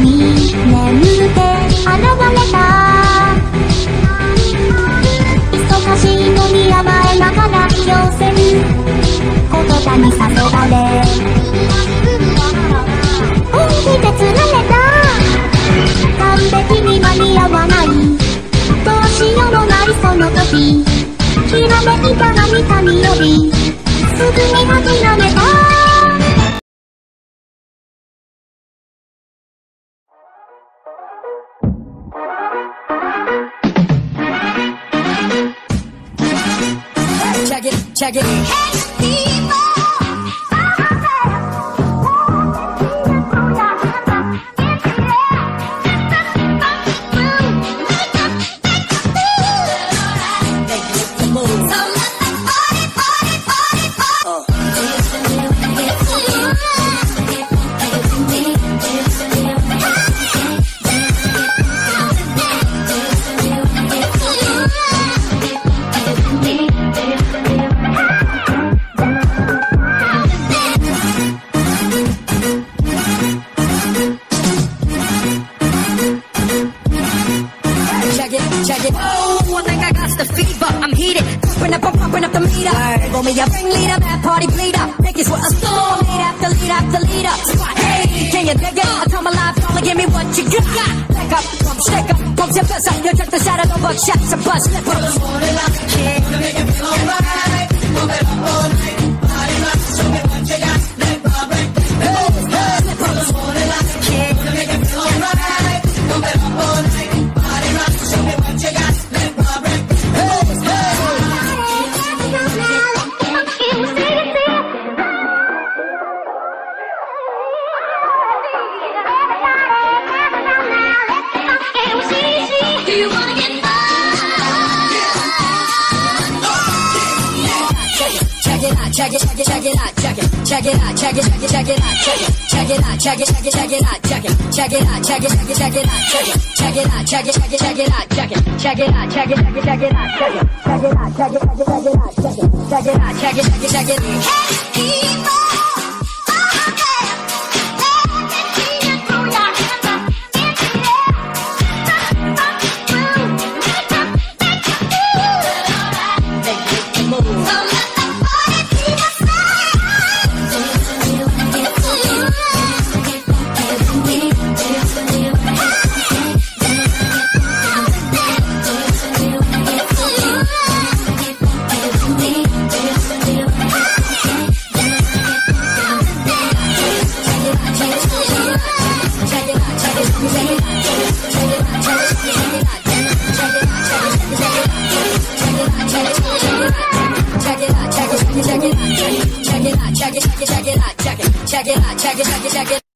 に眠って現れた忙しいのに甘えながら強制言葉に誘われ本気で釣られた完璧に間に合わないどうしようもないその時ひらめいた何かによりすぐに諦めた。Check it, the fever. I'm heated. Pumping up, I'm pumping up the meter. Roll me a ringleader, bad party bleeder. Niggas with a storm. Lead after lead after leader. Hey, can you dig it? I my life, only give me what you got. Back up, pump, stick up, pump your fist up. You jerk the shadow over shots and bust slippers. Do Check it out, check it, check it, check it out, check it, check it out, check it, check it, check it out, check it, check it out, check it, check it, check it out, check it, check it out, check it, check it, check it out, check it, check it out, check it, check it, check it out, check it, check it out, check it, check it, check it out, check it, check it out, check it, check it, check it out, check it, check it out, check it, check it, check it out. check it out, check it, check it, check it out, check it, check it out, check it, check it check it, check it, check it.